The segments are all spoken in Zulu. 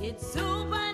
It's supernatural.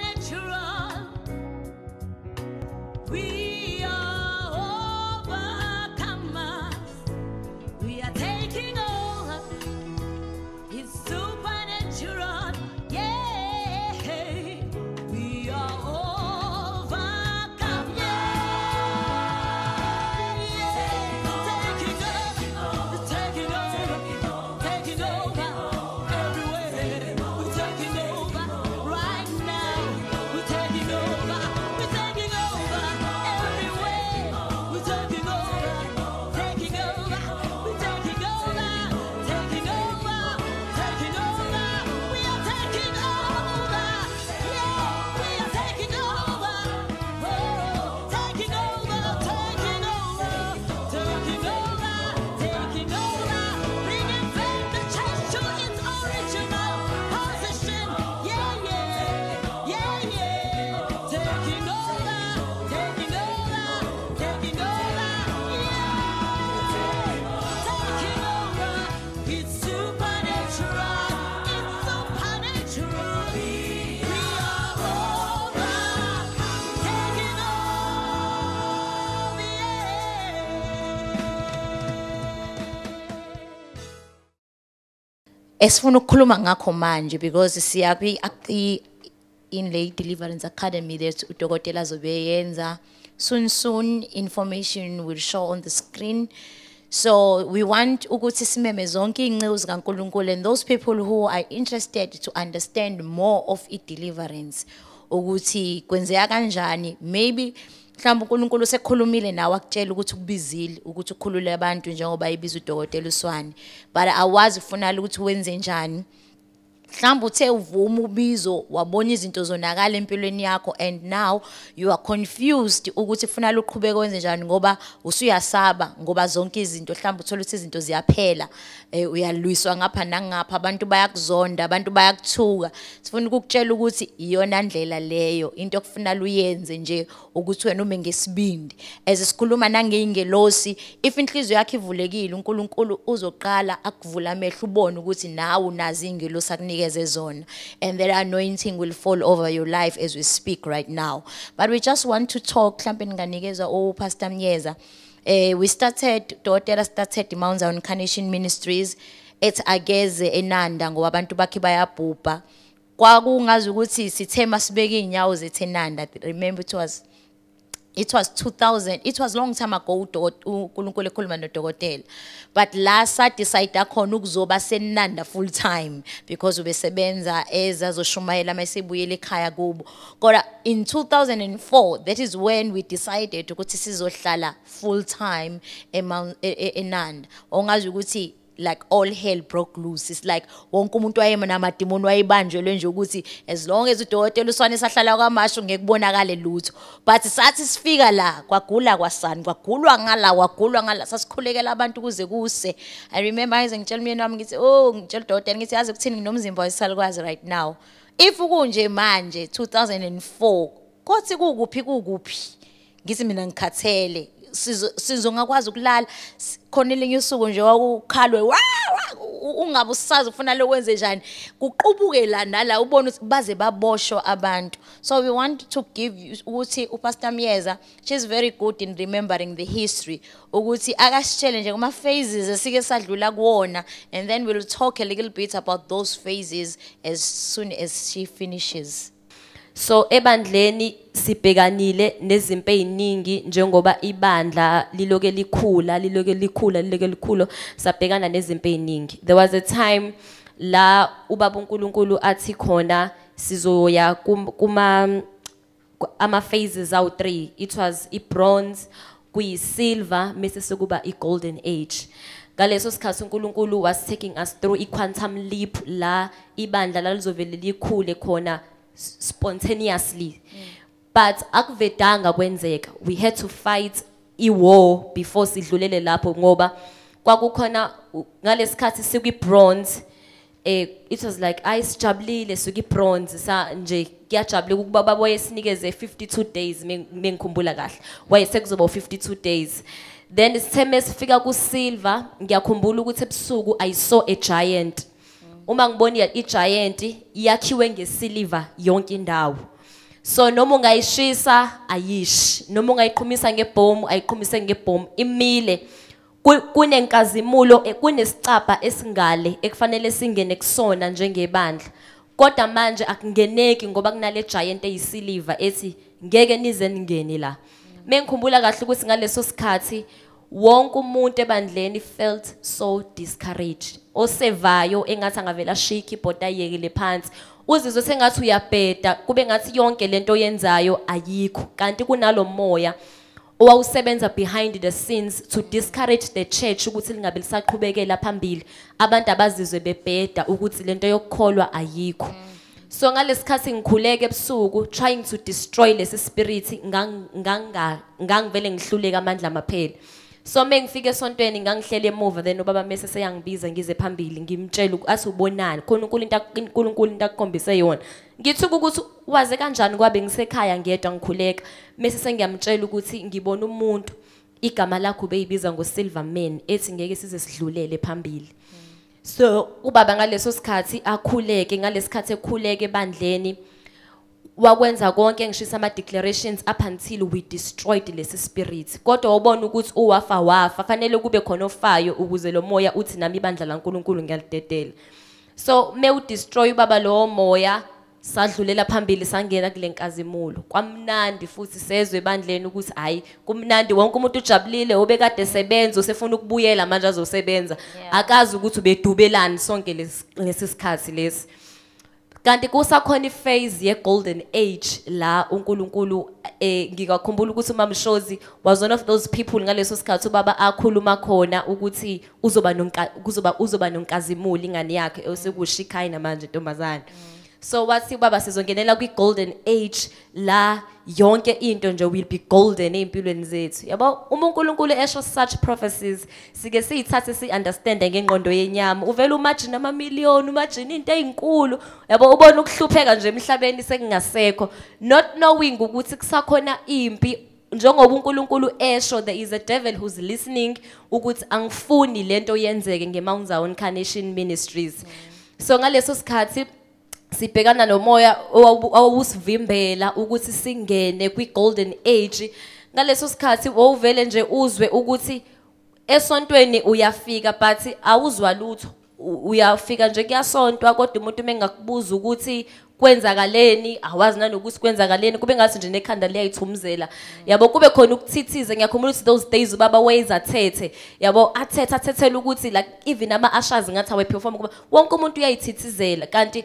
Esifuna ukukhuluma ngakho manje because siya kwi i- inlay deliverance academy that udokotela azobe yenza soon soon information will show on the screen. So we want ukuthi simeme zonke iy'nceku zikankulunkulu and those people who are interested to understand more of i-deliverance ukuthi kwenzeka kanjani. Maybe mhlawumbe uNkulunkulu sekhulumile nawe akutshela ukuthi kubizile ukuthi ukhulule abantu njengoba ibiza udokotela uswane. But awazi kufunala ukuthi wenze njani? Mhlawumbe uthe uvuma ubizo wabona izinto zonakala empilweni yakho and now you are confused ukuthi kufanele uqhubeke wenze njani ngoba usuyasaba ngoba zonke izinto mhlawumbe uthola ukuthi izinto ziyaphela eh, uyalwiswa ngapha nangapha abantu bayakuzonda abantu bayakuthuka. Sifuna ukukutshela ukuthi iyona ndlela leyo into okufanele uyenze nje ukuthi wena ume ngesibindi. As sikhuluma nangeyingelosi if inhliziyo yakho ivulekile uNkulunkulu uzoqala akuvula amehlo ubone ukuthi nawe unazi ingelosi akunikeze zona and that anointing will fall over your life as we speak right now. But we just want to talk ninganikeza uPastor Mnyeza. Eh we started Dotela started the Mount Zion Carnation Ministries ethi ageze enanda ngoba abantu bakhe bayabhubha. Kwakungazi ukuthi sithe masibeke inyawo zethu enanda remember it was it was 2000 it was long time ago uNkulunkulu ekhuluma nodokotela but la sa decide khona ukuzoba senanda full time because ubesebenza ezazoshumayela masebuyele ekhaya kubo kodwa in 2004 that is when we decided ukuthi sizohlala full time e- e- eNanda ongazi ukuthi like all hell broke loose. It's like wonke umuntu wayema namadimoni wayebanjelwe nje ukuthi as long as udokotela uswane sahlala kwamasho ngeke kubonakale lutho. But sathi sifika la kwagula kwasani kwagulwa ngala kwagulwa ngala sasikhulekela abantu kuze kuse. I remember ize ngitshela umyeni wami ngithi oh ngitshela udokotela ngithi yazi kuthini nginomzimba wesalukwazi right now? If kunje manje 2004 kothi kukuphi kukuphi ngithi mina ngikhathele. sizo sizongakwazi ukulala S- khona elinye usuku nje wakukhalwe "Wa, wa," u- ungabe usazi ufuna lokwenze njani. Kuqubuke la nala ubone ukuthi baze baboshwa abantu. So we want to give you ukuthi upastor Myeza she's very good in remembering the history ukuthi akasitshele nje kuma phases esike sadlula kuwona and then we'll talk a little bit about those phases as soon as she finishes. So ebandleni sibhekanile nezimpi eziningi njengoba ibandla liloke likhula liloke likhula liloke likhulu sabhekana nezimpi eziningi. There was a time la ubaba uNkulunkulu athi khona sizoya kum- kuma ku- ama phases awu 3 it was i bronze kuyi silver mase sekuba i golden age ngaleso sikhathi uNkulunkulu was taking us through i quantum leap la ibandla lalizovele likhule khona s- spontaneously. But akuvedanga kwenzeka. We had to fight i war before sidlulele lapho ngoba kwakukhona u- ngaleskhathi sikwi bronze eh it was like ayisijabulile suki bronze sa nje kuyajabula ukuba baboye sinikeze 52 days men- mengikhumbula kahle. Waye sekuzoba 52 days. Then sitheme sifika ku silver ngiyakhumbula ukuthi ebusuku i saw a giant. Uma ngibona igiant yakhiwe ngesiliva yonke indawo. So noma ungayishisa ayishi. Noma ungayiqhumisa ngebhomu ayiqhumise ngebhomu. Imile. Ku- kunenkazimulo eh, kunesicabha esingale ekufanele singene kusona njengebandla. Kodwa manje akungeneki ngoba kunale giant eyisiliva ethi ngeke nize ningene la. Mengikhumbula kahle ukuthi ngaleso sikhathi wonke umuntu ebandleni felt so discouraged. Osevayo engathi angavela ashiye ikeyboard ayekele phansi. Uzizwe sengathi uyabheda kube ngathi yonke lento oyenzayo ayikho. Kanti kunalo moya owawusebenza behind the scenes to discourage the church ukuthi lingabe lisaqhubekela phambili. Abantu abazizwe bebheda ukuthi lento yokukholwa ayikho. So ngalesikhathi ngikhuleke ebusuku trying to destroy lesi spirit ngangivele ngihluleka amandla amaphela so mengifika esontweni ngangihlele emuva then ubaba mese seyangibiza ngize phambili ngimtshela uku- athi ubonani khona uNkulunkulu into ak- uNkulunkulu into akukhombise yona. Ngithuka ukuthi waze kanjani kwabe ngisekhaya ngedwa ngikhuleka mese sengiyamtshela ukuthi ngibona umuntu igama lakho beyibiza ngosilver man ethi ngeke size sidlulele phambili. So ubaba ngaleso sikhathi akhuleke ngalesikhathi ekhuleke ebandleni wakwenza konke ngishisa ama declarations up until we destroyed lesi spirit. Kodwa wabona ukuthi uwafa wafa. Fanele kube khona ofayo ukuze lo moya uthi nami ibandla laNkuluNkulu ngiyalidedela. So me u destroy ubaba lo moya sadlulela phambili sangena kule nkazimulo. Kwamnandi futhi sezwe ebandleni ukuthi hayi kumnandi wonke umuntu ujabulile obekade esebenza usefuna ukubuyela manje azosebenza. Akazi ukuthi ubedubelani sonke lesi lesi sikhathi lesi. Kanti kusakhona iphase ye golden age la uNkulunkulu eh ngikakhumbula ukuthi uMamshozi was one of those people ngaleso sikhathi ubaba akhuluma khona ukuthi uzoba nonka kuzoba uzoba nonkazimuli ingane yakhe osekushikhayi namanje ntombazana so wathi baba sizongenela kwi golden age la yonke into nje will be golden empilweni zethu. Yabo uma uNkulunkulu esho such prophecies sike siyithathe si understand ngengqondo yenyama. Uvela umagine ama million umagine into ezinkulu yabo ubona ukuhlupheka nje emhlabeni sekungasekho. Not knowing ukuthi kusakhona impi njengoba uNkulunkulu esho there is a devil who's listening ukuthi angifuni lento yenzeke ngeMount Zion Carnation Ministries. So ngaleso sikhathi sibhekana nomoya owawu- owawusivimbela ukuthi singene kwi golden age. Ngaleso sikhathi wawuvele nje uzwe ukuthi esontweni uyafika but awuzwa lutho. Uyafika nje kuyasontwa kodwa umuntu mengakubuza ukuthi kwenzakaleni awazi nanokuthi kwenzakaleni kube ngathi nje nekhanda liyayithumzela. Yabo kube khona ukuthithiza ngiyakhumbula ukuthi those days ubaba ways athethe. Yabo athethe athethela ukuthi like even ama ushers ngathi awe perform kuba wonke umuntu uyayithithizela. Kanti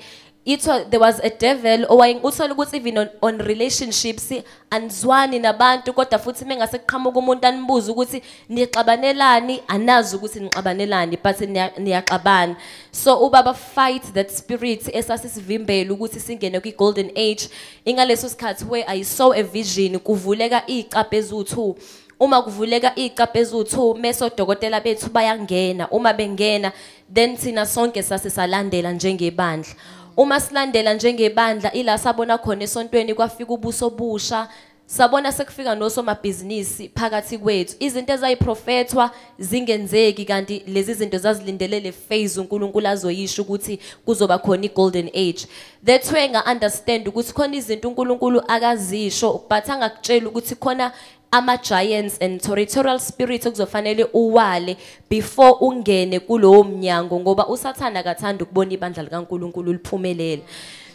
it was, there was a devil owaye uthola ukuthi even on, on relationships anizwani nabantu kodwa futhi mengase kuqhamuka umuntu anibuza ukuthi nixabanelani? Anazi ukuthi nixabanelani but niya- niyaxabana so ubaba fight that spirit esasisivimbela ukuthi singene kwi golden age. Ingaleso sikhathi where i saw a vision kuvuleka icaphe ezu2 uma kuvuleka icaphe ezu2 mase odokotela bethu bayangena. Uma bengena then thina sonke sase salandela njengebandla. Uma silandela njengebandla ila sabona khona esontweni kwafika ubuso busha sabona sekufika nosomabhizinisi phakathi kwethu. Izinto ezayiprofethwa zingenzeki kanti lezi zinto zazilindelele phase uNkulunkulu azoyisho ukuthi kuzoba khona igolden age. That's why nga understand ukuthi khona izinto uNkulunkulu akazisho but angakutshela ukuthi khona ama giants and territorial spirit okuzofanele uwale before ungene kulowo mnyango ngoba usathana akathanda ukubona ibandla likaNkulunkulu liphumelela.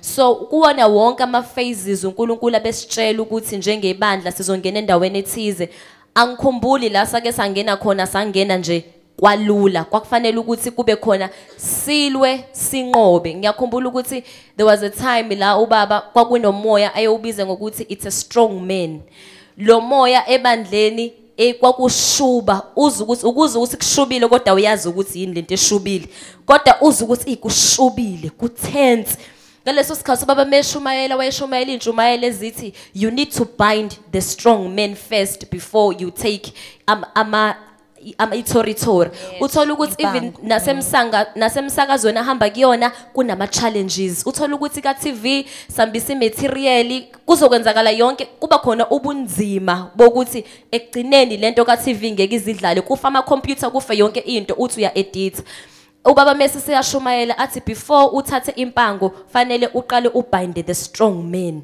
So kuwona wonke ama phases uNkulunkulu abesitshela ukuthi njengebandla sizongena endaweni ethize. Angikhumbuli la sake sangena khona sangena nje kwalula. Kwakufanele ukuthi kube khona silwe sinqobe. Ngiyakhumbula ukuthi there was a time la ubaba kwakunomoya ayewubiza ngokuthi it's a strong man. Lo moya ebandleni ekwakushuba uza ukuthi ukuze ukuthi kushubile kodwa uyazi ukuthi yini lento eshubile. Kodwa uza ukuthi ikushubile kutense. Ngaleso sikhathi ubaba meshumayela wayeshumayela intshumayelo ezithi you need to bind the strong men first before you take ama ama ama ithoritori uthola ukuthi even impango. nasemsanga nasemsakazweni ahamba kuyona kunama challenges uthola ukuthi ka TV sambisa imaterial kuzokwenzakala yonke kuba khona ubunzima bokuthi ekugcineni lento ka TV ngeke izidlale. Kufa ama computer kufa yonke into uthi uya edit ubaba mase seyashumayela athi before uthathe impango fanele uqale ubinde the strong man.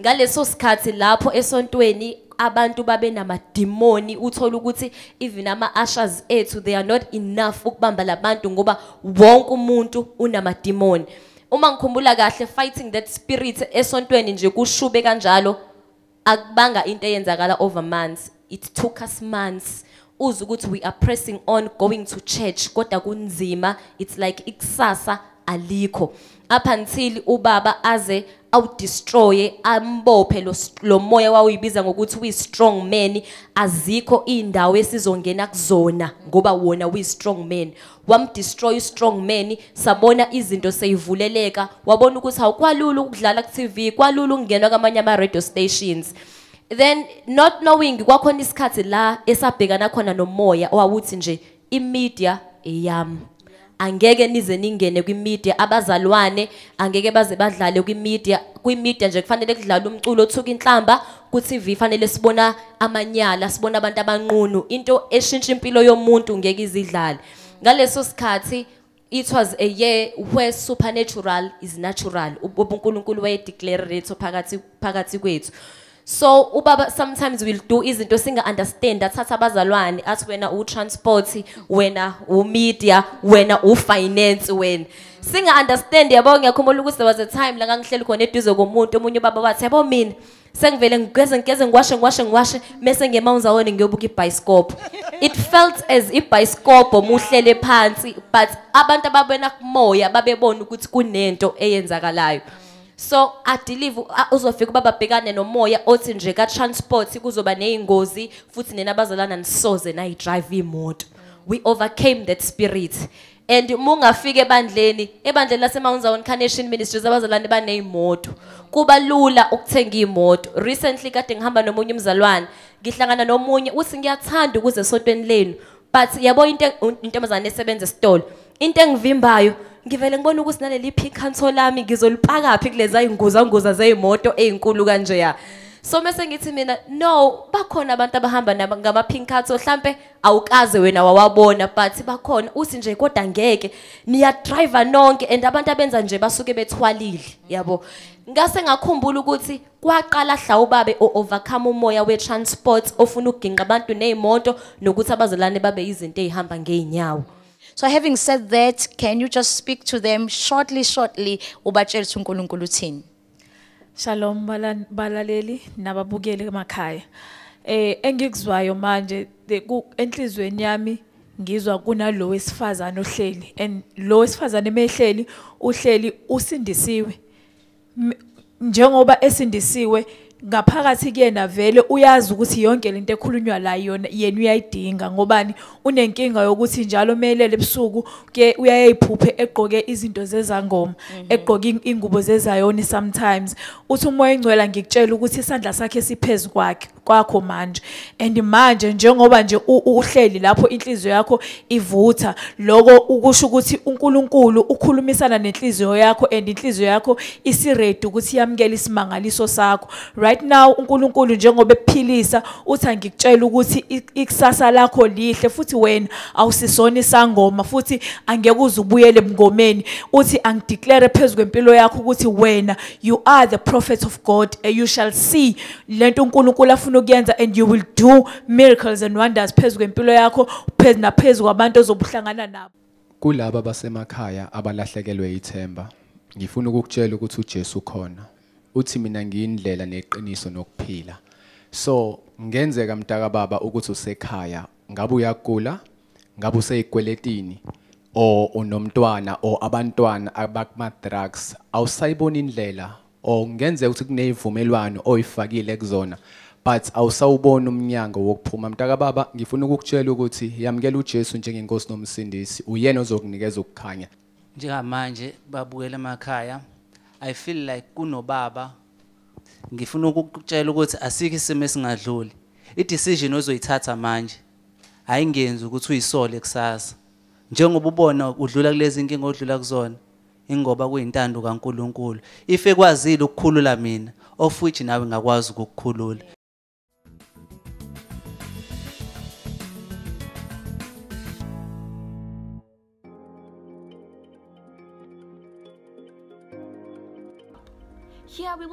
Ngaleso sikhathi lapho esontweni abantu babe namadimoni uthola ukuthi even ama ushers ethu they are not enough ukubamba labantu ngoba wonke umuntu unamadimoni. Uma ngikhumbula kahle fighting that spirit esontweni nje kushube kanjalo akubanga into eyenzakala over months. It took us months. Uze ukuthi we are pressing on going to church kodwa kunzima. It's like ikusasa alikho. Up until ubaba aze awudestroye ambophe lo s- lo moya wawuyibiza ngokuthi uyi strong man. Azikho indawo esizongena kuzona ngoba wona uyi strong man. Wamdestroy u strong man sabona izinto seyivuleleka wabona ukuthi awukwalula ukudlala ku TV kwalula ukungena kwamanye ama radio stations. Then not knowing kwakhona isikhathi la esabhekana khona nomoya owawuthi nje imedia eyami. Angeke nize ningene kwimedia abazalwane angeke baze badlale kwimedia kwimedia nje kufanele kudlale umculo othuka inhlamba ku TV fanele sibona amanyala sibona abantu abanqunu into eshintsha impilo yomuntu ngeke izidlale ngaleso sikhathi it was a year where supernatural is natural uNkulunkulu waye declare phakathi phakathi kwethu. So ubaba sometimes will do izinto singa understand athatha abazalwane athi wena u transport wena u media wena u finance wena. Singa understand yabo ngiyakhumbula ukuthi there was a time la ngangihleli khona eduze komuntu omunye ubaba wathi yabo mina sengivele ngigeze ngigeze ngiwashe ngiwashe ngiwashe mase ngemount zawona ngiyobuka ibhayisikopho it felt as ibhayisikopho muhlele phansi but abantu ababona kumoya babebona ukuthi kunento eyenzakalayo. So adelive uzofika ubaba bhekane nomoya othi nje ka transport kuzoba nezingozi futhi nina abazalana nisoze nayi drive imoto. We overcame that spirit. And uma ungafika ebandleni ebandleni laseMount Zion Carnation Ministries abazalwane banezimoto kuba lula ukuthenga imoto. Recently kade ngihamba nomunye umzalwane ngihlangana nomunye uthi ngiyathanda ukuze esontweni lenu but yabo into intombazane esebenza esitolo. Into engivimbayo ngivele ngibona ukuthi naleli pikhanto lami ngizolipaka phi kuleza inguza nguza zeimoto ezinkulu kanje ya. So mase ngithi mina no bakhona abantu abahamba naba- ngama-pinkatho mhlampe awukaze wena wawabona but bakhona. Uthi nje kodwa ngeke niyadriver nonke and abantu abenza nje basuke bethwalile. Yabo. Ngase ngakhumbula ukuthi kwaqala hla ubabe o-overcome umoya we-transport ofuna ukuginqa abantu ney'moto nokuthi abazalwane babe izinto ey'hamba ngey'nyawo. So having said that, can you just speak to them shortly, shortly, ubatshele ukuthi uNkulunkulu uthini? Shalom bala- balaleli nababukeli emakhaya. Eh engikuzwayo manje the- ku- enhlizweni yami ngizwa kunalo wesifazana ohleli and lo wesifazana emehleli uhleli usindisiwe. M- Njengoba esindisiwe ngaphakathi kuyena vele uyazi ukuthi yonke lento ekhulunywa la yona yena uyayidinga ngobani? Unenkinga yokuthi njalo melele ebusuku ke uyayiphuphe egqoke izinto zezangoma egqoke in- ingubo zezayoni sometimes. Uthi umoya engcwela ngikutshela ukuthi isandla sakhe siphezulu kwakhe. Kwakho manje. And manje njengoba nje uhleli lapho inhliziyo yakho ivutha loko ukusho ukuthi uNkulunkulu ukhulumisana nenhliziyo yakho and inhliziyo yakho isiready ukuthi yamukele isimangaliso sakho. Right now uNkulunkulu njengoba ephilisa uthi angikutshela ukuthi ikusasa lakho lihle futhi wena awusisona isangoma futhi angeke uze ubuyele emngomeni uthi angideclare phezulu kwempilo yakho ukuthi wena you are the prophet of God and you shall see lento uNkulunkulu afuna ukuyenza and you will do miracles and wonders phezulu kwempilo yakho phezulu naphezulu kwabantu ozobuhlangana nabo. Kulabo abasemakhaya abalahlekelwe ithemba ngifuna ukukutshela ukuthi uJesu khona uthi mina ngiyindlela neqiniso nokuphila. So ngenzeka mntaka baba ukuthi usekhaya ngabe uyagula ngabe useyigweletini o unomntwana o abantwana abakuma drugs awusayibona indlela o ngenzeka ukuthi kunezivumelwano oyifakile kuzona. But awusawubona umnyango wokuphuma. Mntaka baba ngifuna ukukutshela ukuthi yamukela uJesu njengenkosi nomsindisi. Uyena ozokunikeza ukukhanya. Njengamanje babukela emakhaya i feel like kunobaba. Ngifuna ukukutshela ukuthi asikho isimo esingadluli. I-decision ozoyithatha manje ayingenzi ukuthi uyisole kusasa. Njengoba ubona udlula kulezi inkinga odlula kuzona ingoba kuyintando kaNkuluNkulu. If ekwazile ukukhulula mina of which nawe ngakwazi ukukukhulula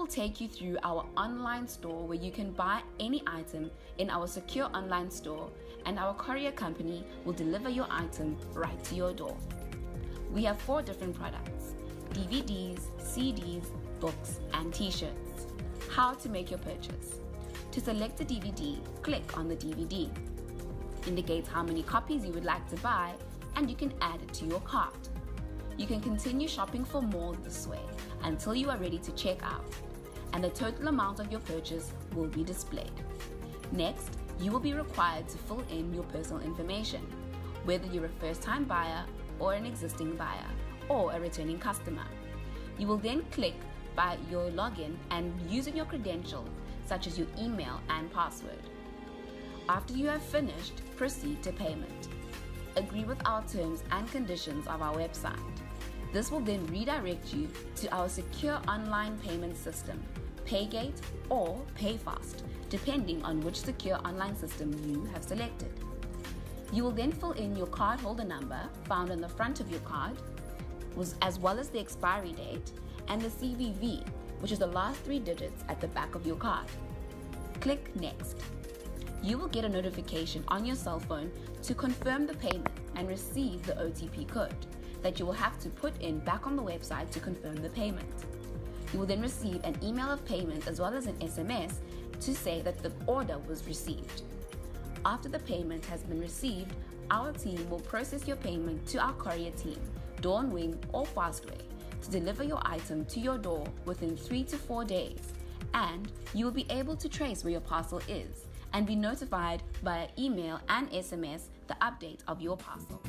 will take you through our online store where you can buy any item in our secure online store and our courier company will deliver your item right to your door. We have four different products DVDs, CDs, books, and t shirts. How to make your purchase. To select a DVD, click on the DVD. Indicate how many copies you would like to buy, and you can add it to your cart. You can continue shopping for more this way until you are ready to check out, and the total amount of your purchase will be displayed. Next, you will be required to fill in your personal information, whether you're a first time buyer or an existing buyer or a returning customer. You will then click by your login and using your credentials, such as your email and password. After you have finished, proceed to payment. Agree with our terms and conditions of our website. This will then redirect you to our secure online payment system, Paygate or PayFast, depending on which secure online system you have selected. You will then fill in your cardholder number found on the front of your card, as well as the expiry date and the CVV, which is the last three digits at the back of your card. Click Next. You will get a notification on your cell phone to confirm the payment and receive the OTP code that you will have to put in back on the website to confirm the payment. You will then receive an email of payment as well as an SMS to say that the order was received. After the payment has been received, our team will process your payment to our courier team, Dawn Wing or Fastway, to deliver your item to your door within three to four days. And you will be able to trace where your parcel is and be notified via email and SMS the update of your parcel.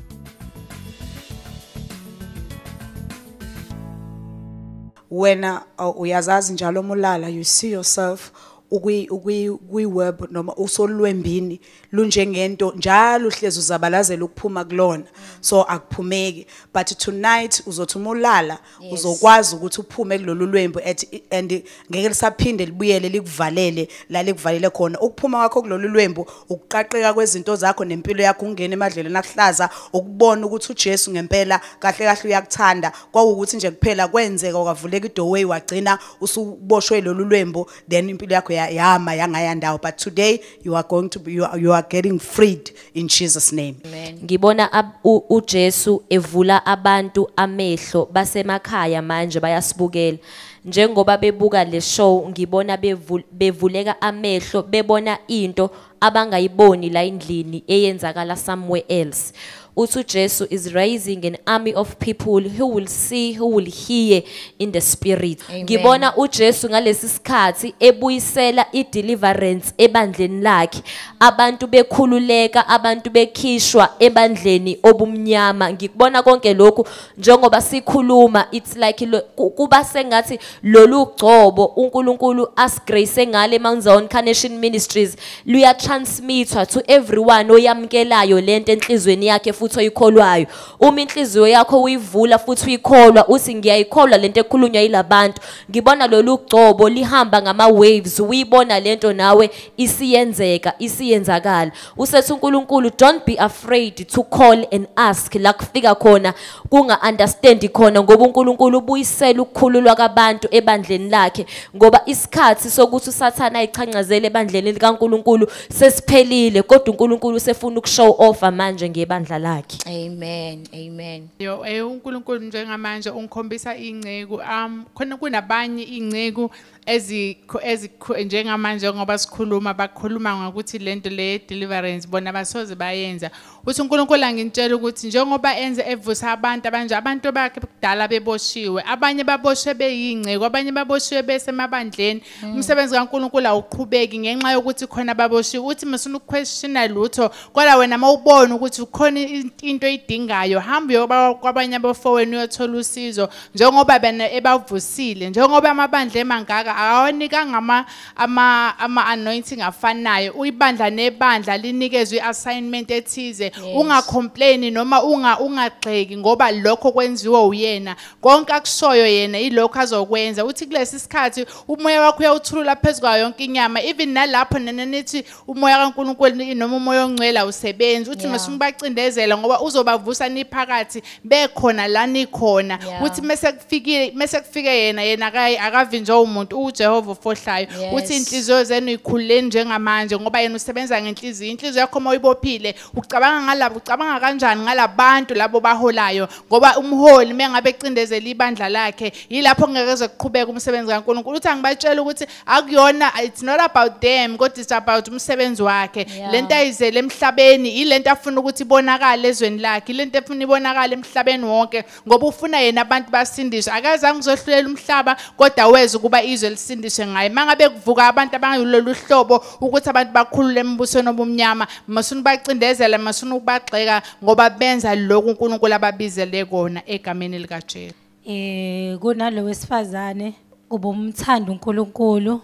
Wena uh, uyazazi njalo mulala you see yourself ukwi ukwi kwi web noma usolwembini lunjengento njalo uhlezi uzabalazela ukuphuma kulona. So akuphumeki. But tonight uzothi umulala uzokwazi ukuthi uphume kulolu lwembu at and ngeke lisaphinde libuyele likuvalele la likuvalele khona. Ukuphuma kwakho kulolu lwembu ukuqaqeka kwezinto zakho nempilo yakho ungena emadleleni akuhlaza ukubona ukuthi uJesu ngempela kahle kahle uyakuthanda. Kwawukuthi nje kuphela kwenzeka kwavuleka idoorway wagcina usuboshwe lolu lwembu then impilo yakho ya- yama yangaya ndawo. But today you are going to be you are, you are getting freed in Jesus name. Ngibona ab- u- uJesu evula abantu amehlo basemakhaya manje bayasibukela. Njengoba bebuka le show ngibona bevul- bevuleka amehlo bebona into abangayiboni la endlini eyenzakala somewhere else. Uthi uJesu is raising an army of people who will see who will hear in the spirit. Amen. ngibona uJesu ngalesi sikhathi ebuyisela ideliverance ebandleni lakhe. Abantu bekhululeka abantu bekhishwa ebandleni obumnyama. Ngikubona konke lokhu njengoba sikhuluma it's like lo- ku- kuba sengathi lolu gcobo uNkulunkulu asgrace ngale Mount Zion Carnation Ministries luya transmitwa to everyone oyamkelayo lento enhlizweni yakhe futhi oyikholwayo uma inhliziyo yakho uyivula futhi uyikholwa uthi ngiyayikholwa lento ekhulunywa yilabantu. Ngibona lolu gcobo lihamba ngama waves uyibona lento nawe isiyenzeka isiyenzakala. Usethi uNkulunkulu don't be afraid to call and ask. La kufika khona kunga understand khona ngoba uNkulunkulu ubuyisela ukukhululwa kwabantu ebandleni lakhe. Ngoba isikhathi sokuthi usathana ayichancazele ebandleni likaNkulunkulu sesiphelile kodwa uNkulunkulu sefuna ukushow off manje ngebandla lakhe. Amen. Amen. yo eh uNkulunkulu njengamanje ungikhombisa ingceku um khona kunabanye ingceku ezikho ezikho njengamanje ngoba sikhuluma bakhuluma ngokuthi lento le deliverance bona basoze bayenza. Uthi uNkulunkulu angintshela ukuthi njengoba enze evusa abantu abanje abantu bakhe kudala beboshiwe abanye baboshwe beyingceko abanye baboshwe besemabandleni umsebenzi kaNkulunkulu awuqhubeki ngenxa yokuthi khona baboshiwe. Uthi masuna ukuquestiona lutho kodwa wena mawubona ukuthi ukhona in- into oyidingayo hamba uyoba kwabanye abafowenu uyothola usizo. Njengoba bena ebavusile njengoba amabandla emangaka awanikanga ama ama ama anointing afanayo. Uyibandla nebandla linikezwe assignment ethize. Ungacomplain noma unga ungagxeki ngoba lokho kwenziwa uyena. Konke akushoyo yena ilokho azokwenza. Uthi kulesi sikhathi umoya wakho uyawuthulula phezukwayo yonke inyama. Even nalapho nena nithi umoya kaNkuluNkulu noma umoya ongcwele awusebenzi. Uthi Yeah. masungibacindezela kuphela ngoba uzobavusa niphakathi bekhona la nikhona. Yeah. uthi mase kufikile mase kufike yena yena akayi akavinjwa umuntu. uJehova ofohlayo Yes. uthi inhliziyo zenu ikhuleni njengamanje ngoba yena usebenza ngenhliziyo. Inhliziyo yakho uma uyibophile ucabanga ngalabo ucabanga kanjani ngalabantu labo baholayo? Ngoba umholi mengabe ecindezela ibandla lakhe yilapho ngeke kuqhubeka umsebenzi kaNkulunkulu. Uthi angibatshela ukuthi akuyona it's not about them kodwa it's about umsebenzi wakhe. Yeah. lento ayizele emhlabeni ilento afuna ukuthi ibonakale ezweni lakhe ilento efuna ibonakale emhlabeni wonke. Ngoba ufuna yena abantu basindiswe. Akazange uzohlulela umhlaba kodwa weza ukuba izwe lisindiswe ngaye. Mangabe kuvuka abantu abangilolu hlobo ukuthi abantu bakhulule embusweni obumnyama masuna ubacindezela masuna ukubagxeka ngoba benza lokhu uNkulunkulu ababizele kona egameni likaJesu. Eh kunalo wesifazane kuba umthanda uNkulunkulu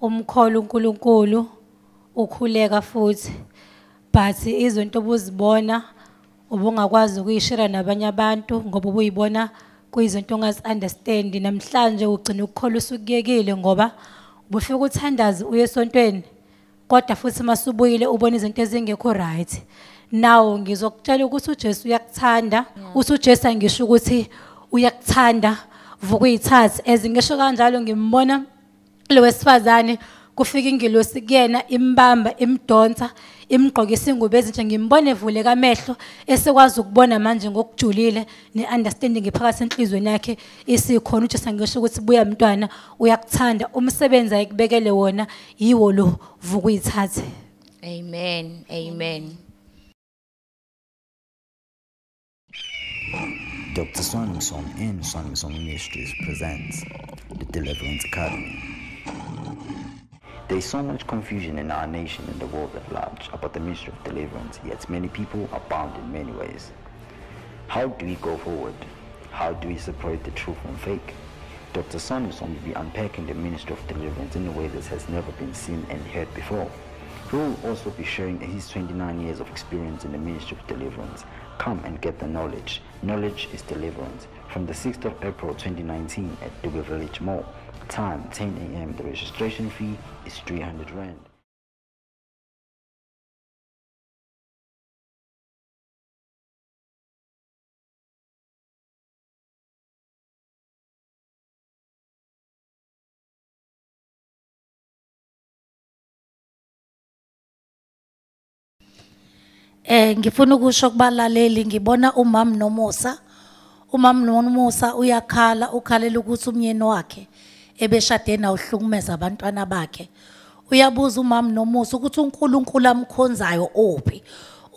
umkholo uNkulunkulu ukhuleka futhi. But izinto obuzibona ubungakwazi ukuyishira nabanye abantu ngoba ubuyibona kuyizinto ongazi understand namhlanje ugcina ukukhola usukuyekile ngoba ubufika uthandaze uye esontweni kodwa futhi masubuyile ubona izinto ezingekho right. Nawo ngizokutshela ukuthi uJesu uyakuthanda. Uthi uJesu angisho ukuthi uyakuthanda vuka uyithathe. Ezingisho kanjalo ngimbona lo wesifazane kufika ingelosi kuyena imbamba imdonsa imgqokisa ingubo ezintsha ngimbone evuleka amehlo esekwazi ukubona manje ngokujulile ne-understanding phakathi enhlizweni yakhe isikhona ujesu angisho ukuthi buya mntwana uyakuthanda umsebenzi ayikubekele wona yiwo lo vuka uyithathe Amen. Amen. Dr. Swanson and Swanson Ministries presents the Deliverance Academy. There is so much confusion in our nation and the world at large about the ministry of deliverance, yet many people are bound in many ways. How do we go forward? How do we separate the truth from fake? Dr. Swanson will be unpacking the ministry of deliverance in a way that has never been seen and heard before. He will also be sharing his 29 years of experience in the ministry of deliverance. Come and get the knowledge. Knowledge is deliverance. From the 6th of April 2019 at Dube Village Mall. Time 10 a.m. The registration fee is 300 Rand. Eh ngifuna ukusho kubalaleli ngibona umam nomusa umam nomusa uyakhala ukhalela ukuthi umyeni wakhe ebeshade nawuhlukumeza abantwana bakhe. Uyabuza umam nomusa ukuthi uNkulunkulu amkhonzayo ophi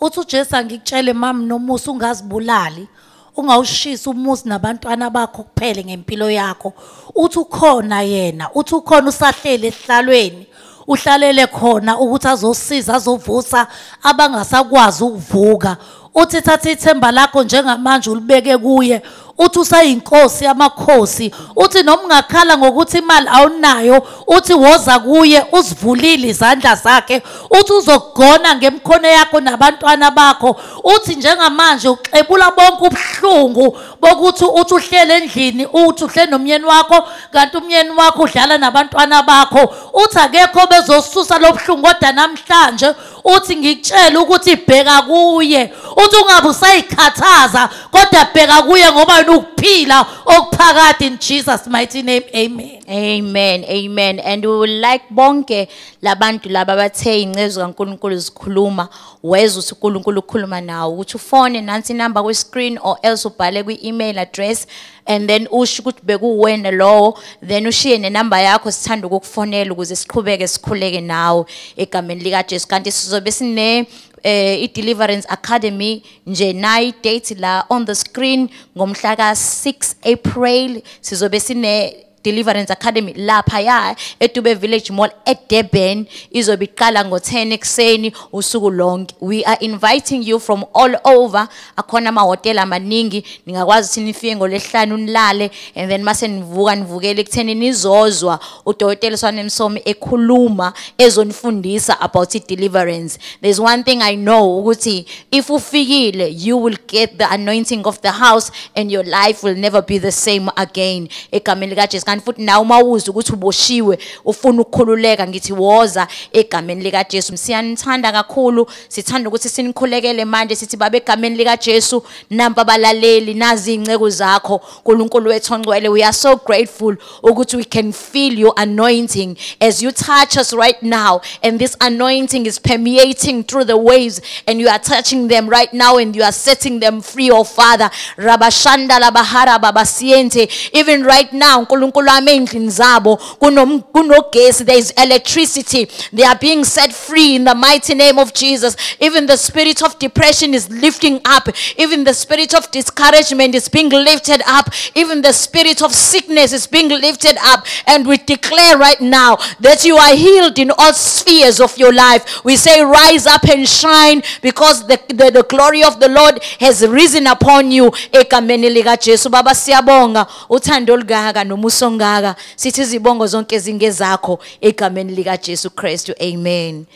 uthi uJesu ngikutshele mam nomusa ungazibulali ungawushisa umuzi nabantwana bakho kuphele ngempilo yakho. Uthi ukhona yena uthi ukhona usahlele esihlalweni uhlalele khona ukuthi azosiza azovusa abangasakwazi ukuvuka. Uthi thatha ithemba lakho njengamanje ulibeke kuye uthi usayinkosi yamakhosi uthi noma ungakhala ngokuthi imali awunayo uthi woza kuye uzivulile izandla zakhe uthi uzokugona ngemkhono yakho nabantwana bakho uthi njengamanje uxebula bonke ubuhlungu bokuthi uthi uhlele endlini uthi uhlele nomyeni wakho kanti umyeni wakho udlala nabantwana bakho. Uthi akekho bezosusa lobuhlungu kodwa namhlanje uthi ngikutshela ukuthi bheka kuye uthi ungabe usayikhathaza kodwa bheka kuye ngoba wena ukuphila okuphakade in Jesus mighty name amen Amen. Amen. And we would like bonke labantu laba bathe incezo kaNkuluNkulu zikhuluma weza ukuthi uNkulunkulu ukhuluma nawo ukuthi ufone nansi inamba ku screen or else ubhale kwi email address and then usho ukuthi bekuwena lowo then ushiye nenamba yakho sithanda ukukufonela ukuze siqhubeke sikhuleke nawe egameni lika Jesu kanti sizobe sine Eh, i-Deliverance Academy nje nayi date la on the screen ngomhla ka 6 April. Sizobe sine Deliverance Academy lapha ya eDube Village Mall eDurban izobe iqala ngo10 ekseni usuku lonke. We are inviting you from all over. Akhona amahotela amaningi. Ningakwazi ukuthi nifike ngolesihlanu nilale and then mase nivuka nivukele ekutheni nizozwa udokotela Swanemsomi ekhuluma ezonifundisa about i-deliverance. There's one thing I know ukuthi if ufikile you will get the anointing of the house and your life will never be the same again. Egameni likaJesu kanti futhi nawe uma uza ukuthi uboshiwe ufuna ukukhululeka ngithi woza egameni lika Jesu siyanithanda kakhulu sithanda ukuthi sinikhulekele manje sithi babe egameni lika Jesu namba abalaleli nazi inceko zakho. uNkulunkulu wethu ongcwele we are so grateful ukuthi we can feel your anointing. As you touch us right now and this anointing is permeating through the waves and you are touching them right now and you are setting them free oh father. Rabashanda labahara babasiente even right now uNkulunkulu wami endlini zabo. Kunogesi there is electricity. They are being set free in the mighty name of Jesus. Even the spirit of depression is lifting up. Even the spirit of discouragement is being lifted up. Even the spirit of sickness is being lifted up. And we declare right now that you are healed in all spheres of your life. We say rise up and shine because the, the, the glory of the Lord has risen upon you. Egameni lika Jesu baba siyabonga. Uthando olungaka nomuso ongaka sithi izibongo zonke zingezakho egameni lika Jesu Christ amen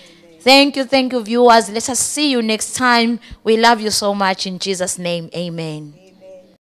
Thank you, thank you, viewers. Let us see you next time. We love you so much in Jesus' name. Amen.